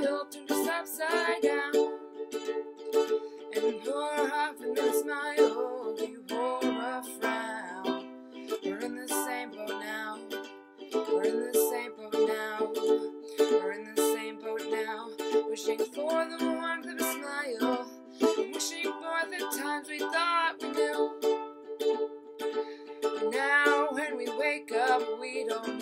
hill turned us upside down. And you're huffing and smile, you wore a frown. We're in the same boat now. We're in the same boat now. We're in the same boat now. Wishing for the warmth of a smile. And wishing for the times we thought we knew. But now when we wake up, we don't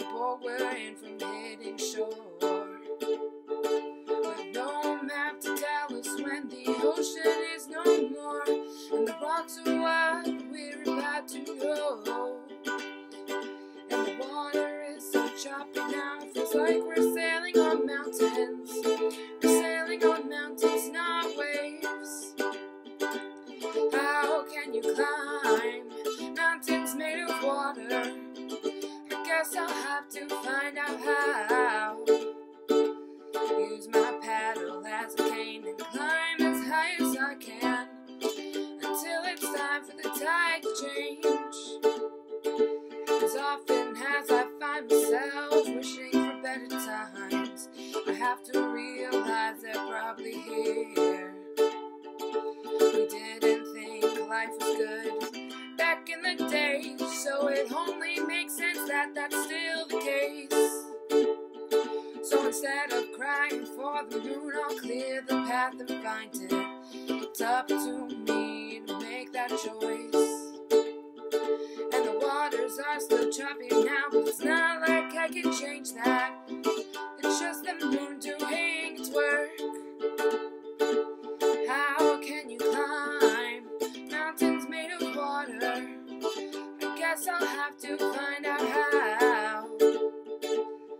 the boat we're in from hitting shore. Guess I'll have to find out how. Use my paddle as a cane and climb as high as I can until it's time for the tide to change. As often as I find myself wishing for better times, I have to realize they're probably here. We didn't think life was good back in the day, so it only makes sense that that's still the case. So instead of crying for the moon, I'll clear the path and find it. It's up to me to make that choice. And the waters are still choppy water? I guess I'll have to find out how.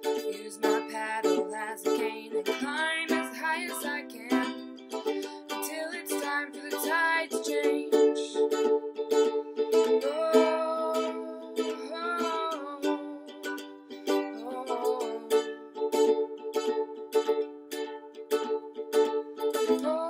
Use my paddle as a cane and climb as high as I can until it's time for the tide to change. Oh, oh, How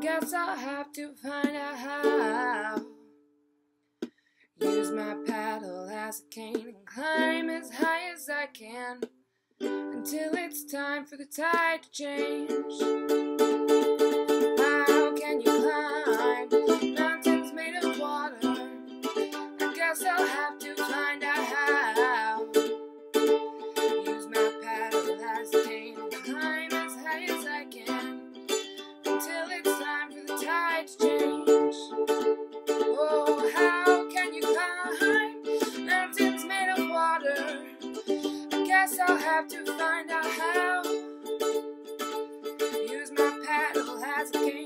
guess I'll have to find out how. Use my paddle as a cane and climb as high as I can until it's time for the tide to change. Have to find out how. Use my paddle as a cane